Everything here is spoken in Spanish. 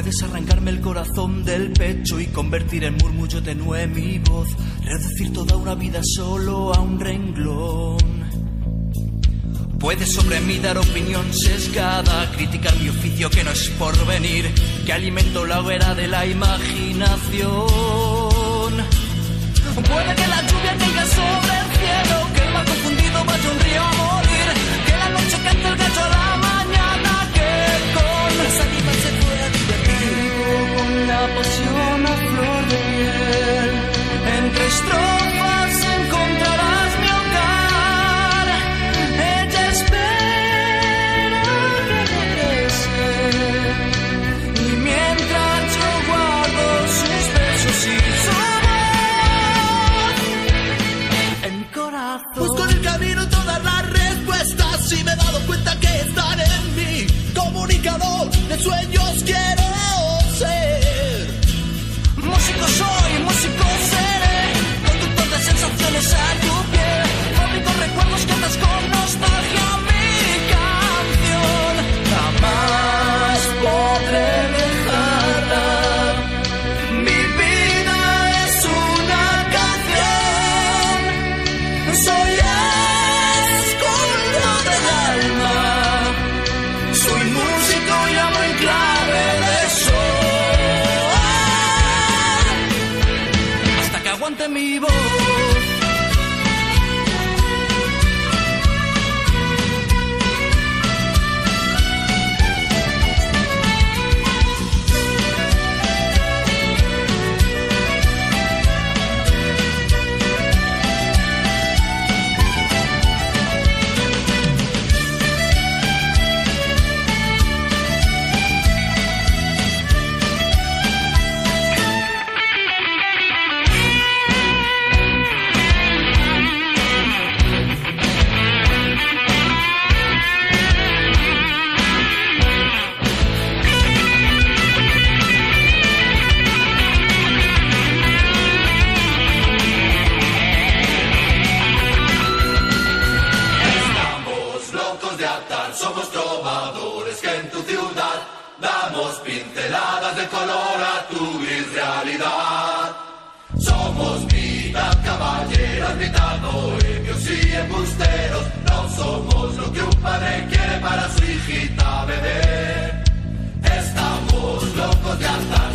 Puedes arrancarme el corazón del pecho y convertir en murmullo tenue mi voz, reducir toda una vida solo a un renglón. Puedes sobre mí dar opinión sesgada, criticar mi oficio que no es por venir, que alimento la hoguera de la imaginación. Entre mi voz. Somos pinceladas de color a tu gris realidad. Somos mitad caballeros, mitad bohemios y embusteros. No somos lo que un padre quiere para su hijita beber. Estamos locos de altar.